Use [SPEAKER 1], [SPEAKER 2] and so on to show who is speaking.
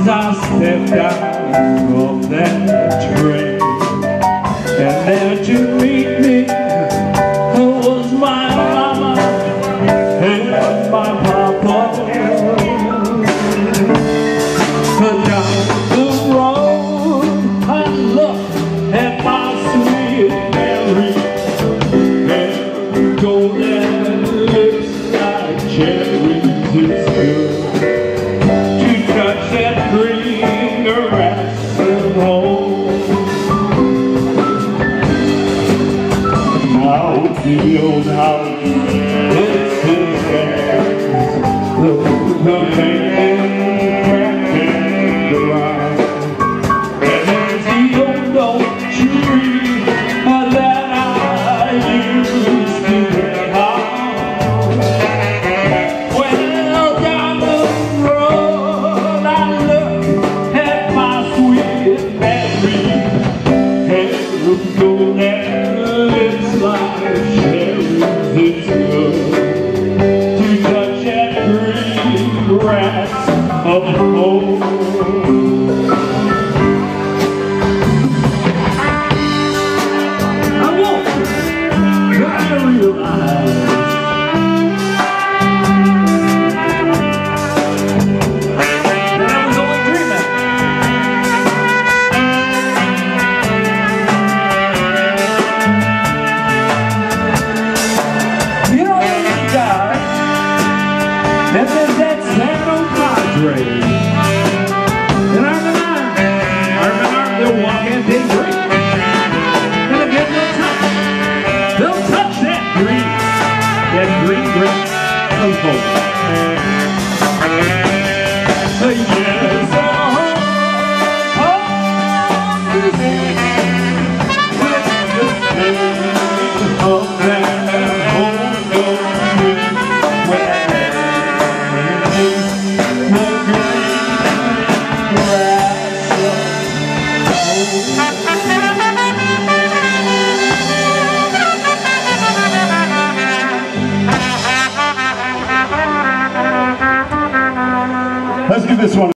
[SPEAKER 1] as I stepped out of that train. And there to meet me feels how you feel. Look, look, Yeah.
[SPEAKER 2] Let's give this one.